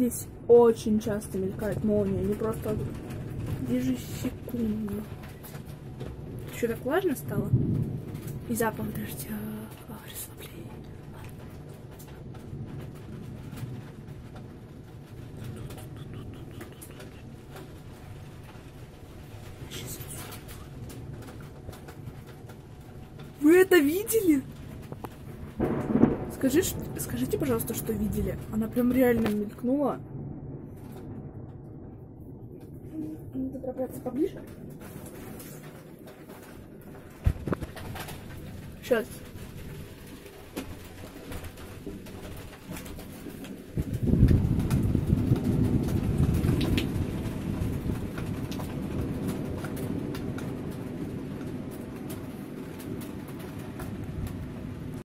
здесь очень часто мелькает молния, не просто ежесекундно. Что так влажно стало? И запах дождя. Расслабление. Вы это видели? Скажи, скажите, пожалуйста, что видели. Она прям реально мелькнула. Надо пробраться поближе. Сейчас.